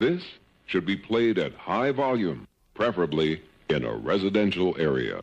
This should be played at high volume, preferably in a residential area.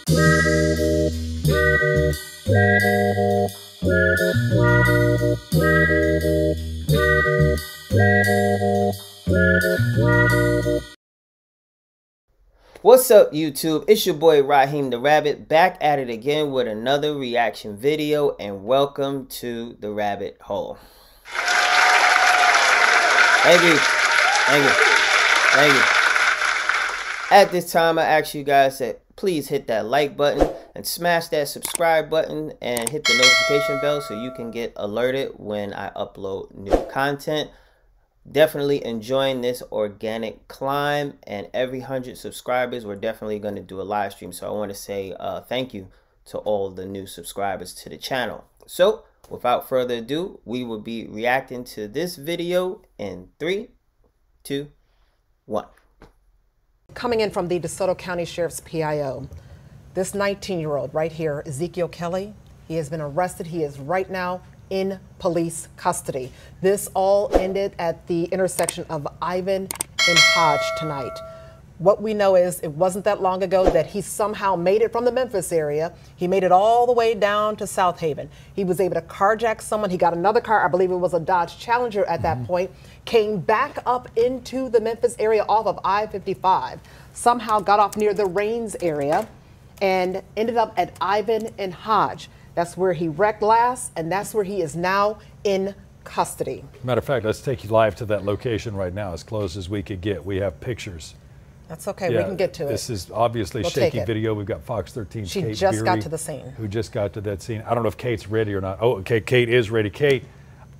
What's up YouTube? It's your boy Raheem the Rabbit back at it again with another reaction video and welcome to the rabbit hole. Thank you. Thank you. Thank you. At this time I ask you guys that please hit that like button and smash that subscribe button and hit the notification bell so you can get alerted when I upload new content. Definitely enjoying this organic climb and every 100 subscribers we're definitely going to do a live stream. So i want to say uh, thank you to all the new subscribers to the channel. So without further ado we will be reacting to this video in three two one. Coming in from the desoto county sheriff's pio this 19 year old right here ezekiel kelly he has been arrested he is right now in police custody. This all ended at the intersection of Ivan and Hodge tonight. What we know is it wasn't that long ago that he somehow made it from the Memphis area. He made it all the way down to Southaven. He was able to carjack someone. He got another car, I believe it was a Dodge Challenger at that mm -hmm. point, came back up into the Memphis area off of I 55, somehow got off near the Rains area, and ended up at Ivan and Hodge. That's where he wrecked last, and that's where he is now in custody. Matter of fact, let's take you live to that location right now, as close as we could get. We have pictures. That's okay. Yeah, we can get to this it. This is obviously we'll shaky video. We've got Fox 13. She Kate just Beery, got to the scene. Who just got to that scene? I don't know if Kate's ready or not. Oh, okay. Kate is ready. Kate,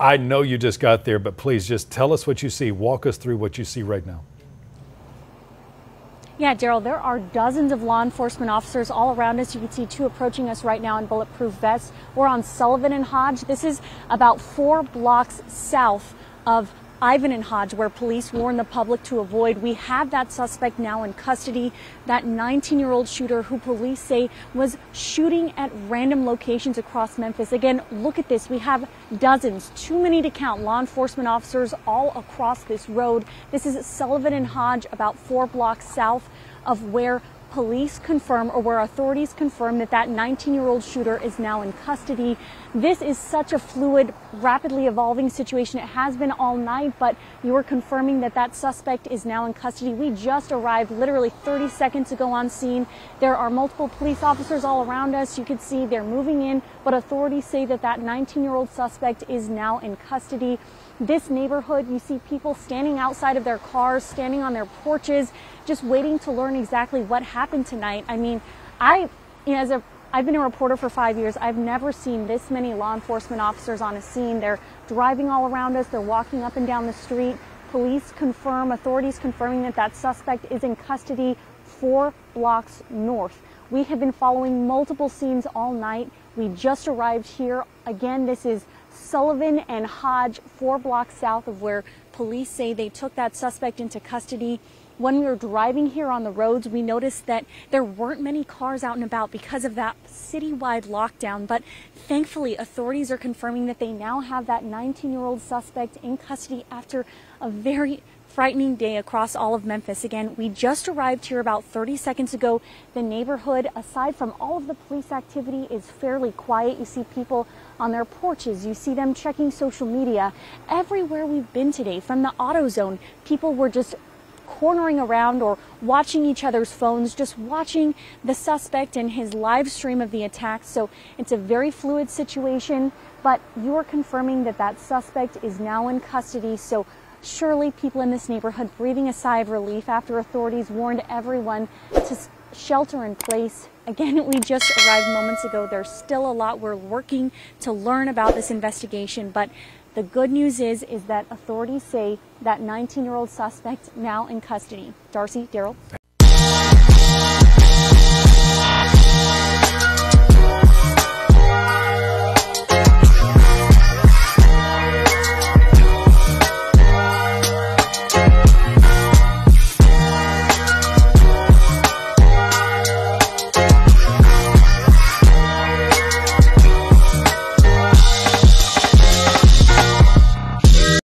I know you just got there, but please just tell us what you see. Walk us through what you see right now. Yeah, Daryl, there are dozens of law enforcement officers all around us. You can see two approaching us right now in bulletproof vests. We're on Sullivan and Hodge. This is about four blocks south of Ivan and Hodge, where police warn the public to avoid. We have that suspect now in custody, that 19 year old shooter who police say was shooting at random locations across Memphis. Again, look at this. We have dozens, too many to count, law enforcement officers all across this road. This is Sullivan and Hodge, about four blocks south of where police confirm or where authorities confirm that that 19 year old shooter is now in custody. This is such a fluid, rapidly evolving situation. It has been all night, but you are confirming that that suspect is now in custody. We just arrived literally 30 seconds ago on scene. There are multiple police officers all around us. You can see they're moving in, but authorities say that that 19 year old suspect is now in custody this neighborhood, you see people standing outside of their cars, standing on their porches, just waiting to learn exactly what happened tonight. I mean, I, you know, as a I've been a reporter for five years. I've never seen this many law enforcement officers on a scene. They're driving all around us. They're walking up and down the street. Police confirm, authorities confirming that that suspect is in custody four blocks north. We have been following multiple scenes all night. We just arrived here. Again, this is Sullivan and Hodge, four blocks south of where police say they took that suspect into custody. When we were driving here on the roads, we noticed that there weren't many cars out and about because of that citywide lockdown. But thankfully, authorities are confirming that they now have that 19 year old suspect in custody after a very frightening day across all of Memphis. Again, we just arrived here about 30 seconds ago. The neighborhood, aside from all of the police activity, is fairly quiet. You see people on their porches. You see them checking social media. Everywhere we've been today, from the AutoZone, people were just cornering around or watching each other's phones, just watching the suspect and his live stream of the attack. So it's a very fluid situation, but you are confirming that that suspect is now in custody. So surely people in this neighborhood breathing a sigh of relief after authorities warned everyone to shelter in place. Again, we just arrived moments ago. There's still a lot we're working to learn about this investigation, but the good news is is that authorities say that 19-year-old suspect now in custody. Darcy, Daryl.